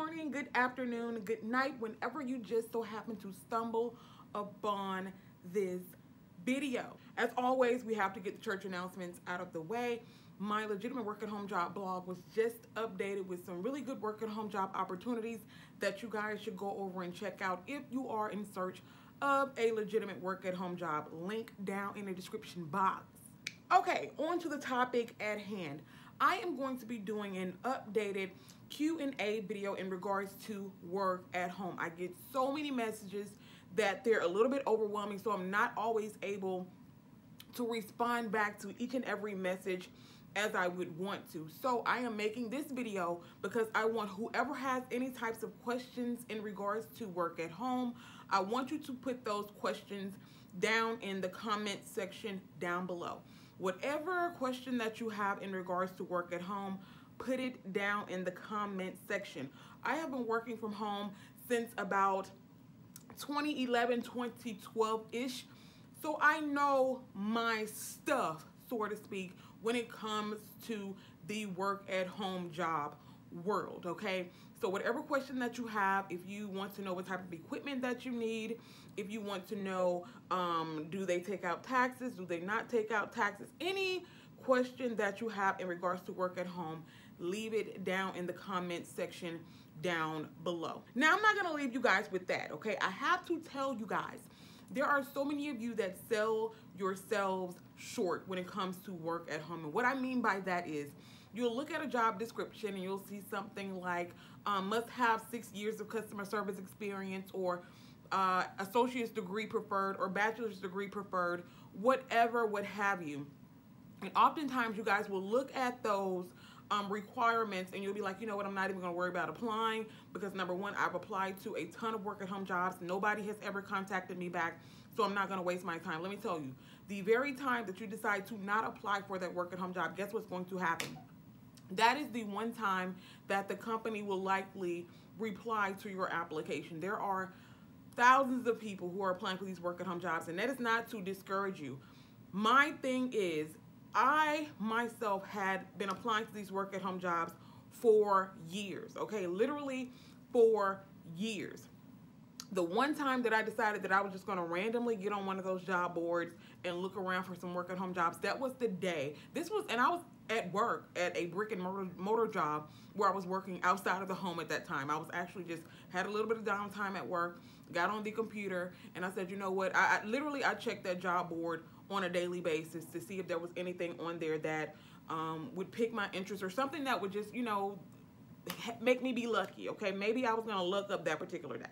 morning, good afternoon, good night, whenever you just so happen to stumble upon this video. As always, we have to get the church announcements out of the way. My legitimate work at home job blog was just updated with some really good work at home job opportunities that you guys should go over and check out if you are in search of a legitimate work at home job. Link down in the description box. Okay, on to the topic at hand. I am going to be doing an updated Q&A video in regards to work at home. I get so many messages that they're a little bit overwhelming, so I'm not always able to respond back to each and every message as I would want to. So I am making this video because I want whoever has any types of questions in regards to work at home, I want you to put those questions down in the comment section down below. Whatever question that you have in regards to work at home, put it down in the comment section. I have been working from home since about 2011, 2012-ish. So I know my stuff, so to speak, when it comes to the work at home job world, okay? So whatever question that you have, if you want to know what type of equipment that you need, if you want to know, um, do they take out taxes, do they not take out taxes, any question that you have in regards to work at home, leave it down in the comment section down below. Now, I'm not going to leave you guys with that, okay? I have to tell you guys, there are so many of you that sell yourselves short when it comes to work at home. And what I mean by that is you'll look at a job description and you'll see something like um, must have six years of customer service experience or uh, associate's degree preferred or bachelor's degree preferred, whatever, what have you. And oftentimes you guys will look at those um, requirements and you'll be like, you know what, I'm not even gonna worry about applying because number one, I've applied to a ton of work at home jobs. Nobody has ever contacted me back, so I'm not gonna waste my time. Let me tell you, the very time that you decide to not apply for that work at home job, guess what's going to happen? That is the one time that the company will likely reply to your application. There are thousands of people who are applying for these work at home jobs, and that is not to discourage you. My thing is, I myself had been applying to these work at home jobs for years, okay? Literally for years. The one time that I decided that I was just gonna randomly get on one of those job boards and look around for some work at home jobs, that was the day. This was, and I was at work at a brick and mortar, mortar job where I was working outside of the home at that time. I was actually just had a little bit of downtime at work, got on the computer, and I said, you know what? I, I literally I checked that job board on a daily basis to see if there was anything on there that um, would pick my interest or something that would just, you know, make me be lucky. Okay, maybe I was gonna look up that particular day.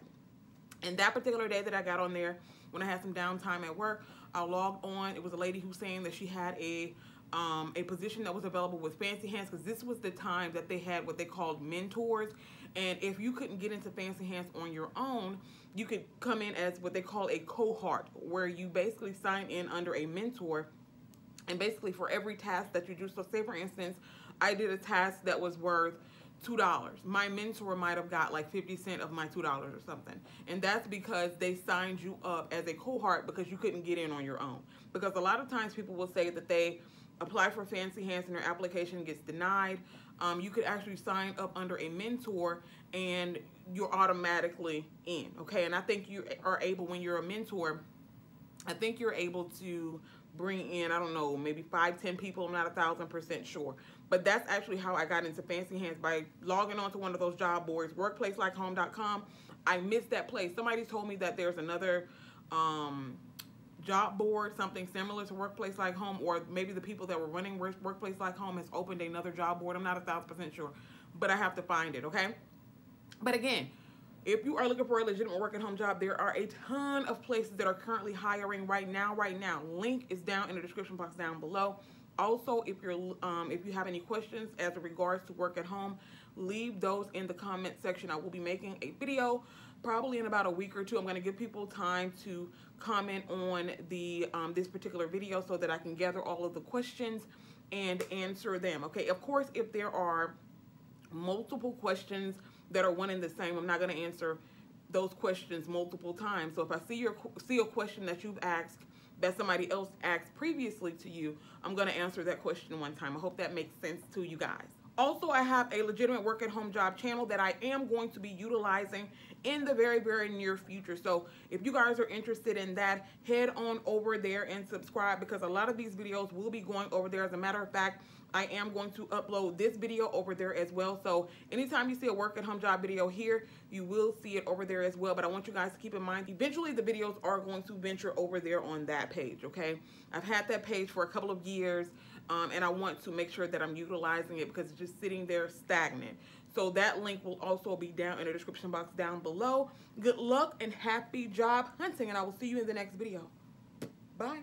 And that particular day that I got on there, when I had some downtime at work, I logged on. It was a lady who was saying that she had a um, a position that was available with Fancy Hands because this was the time that they had what they called mentors. And if you couldn't get into Fancy Hands on your own, you could come in as what they call a cohort, where you basically sign in under a mentor. And basically, for every task that you do, so say for instance, I did a task that was worth $2. My mentor might have got like 50 cents of my $2 or something. And that's because they signed you up as a cohort because you couldn't get in on your own. Because a lot of times people will say that they apply for Fancy Hands and their application gets denied, um, you could actually sign up under a mentor and you're automatically in, okay? And I think you are able, when you're a mentor, I think you're able to bring in, I don't know, maybe five, ten people. I'm not a thousand percent sure. But that's actually how I got into Fancy Hands by logging onto one of those job boards, workplacelikehome.com. I missed that place. Somebody told me that there's another um, job board, something similar to Workplace Like Home, or maybe the people that were running Workplace Like Home has opened another job board. I'm not a thousand percent sure, but I have to find it, okay? But again, if you are looking for a legitimate work at home job, there are a ton of places that are currently hiring right now, right now. Link is down in the description box down below. Also, if you're um, if you have any questions as regards to work at home, leave those in the comment section. I will be making a video probably in about a week or two. I'm going to give people time to comment on the um, this particular video so that I can gather all of the questions and answer them. Okay, of course, if there are multiple questions that are one and the same, I'm not going to answer those questions multiple times. So if I see your see a question that you've asked that somebody else asked previously to you, I'm going to answer that question one time. I hope that makes sense to you guys. Also, I have a legitimate work at home job channel that I am going to be utilizing in the very, very near future. So if you guys are interested in that, head on over there and subscribe because a lot of these videos will be going over there. As a matter of fact, I am going to upload this video over there as well. So anytime you see a work at home job video here, you will see it over there as well. But I want you guys to keep in mind, eventually the videos are going to venture over there on that page, okay? I've had that page for a couple of years. Um, and I want to make sure that I'm utilizing it because it's just sitting there stagnant. So that link will also be down in the description box down below. Good luck and happy job hunting, and I will see you in the next video. Bye.